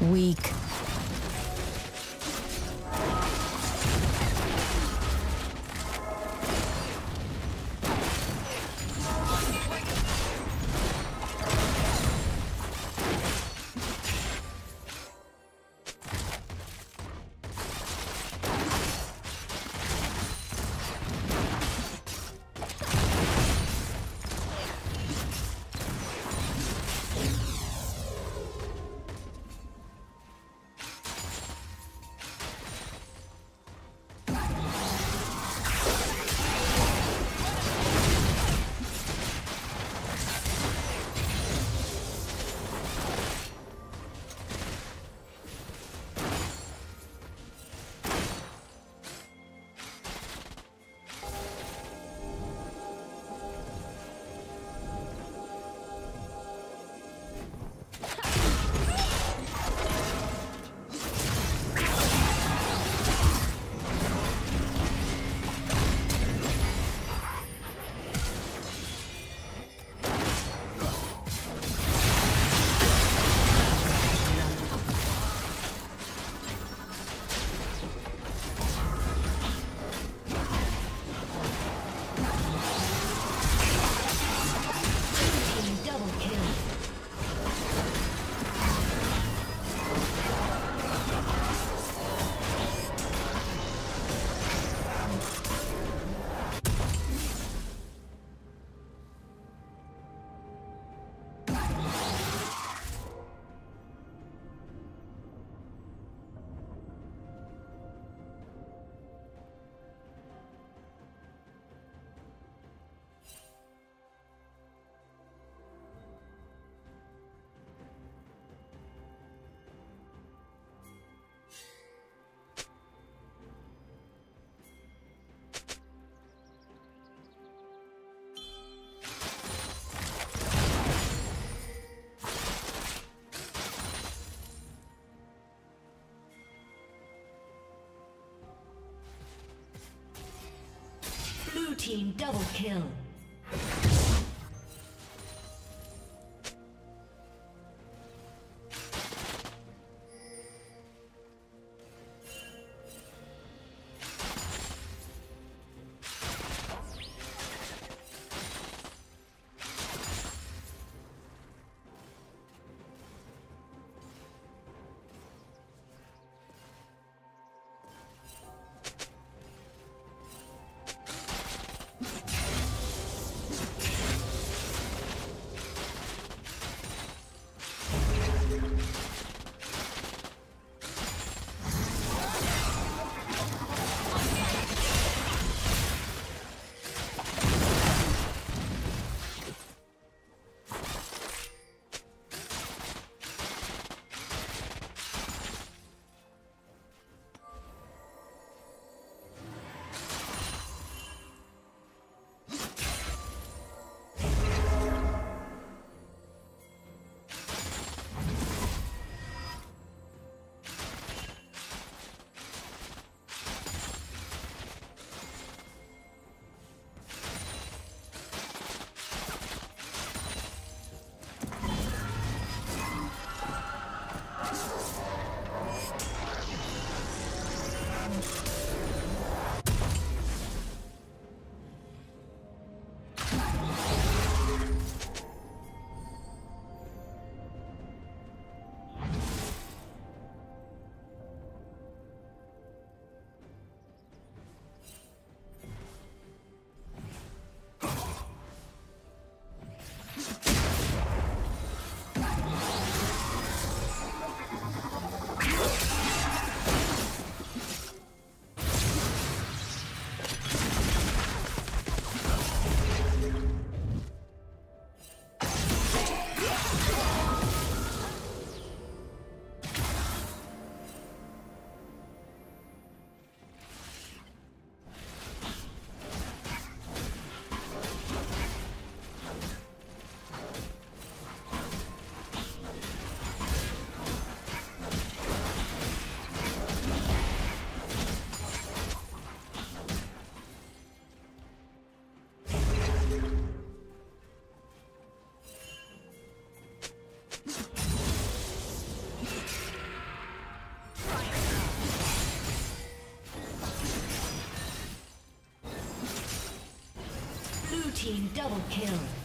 Weak. Team double kill. Team double kill.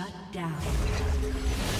Shut down.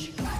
Rampage.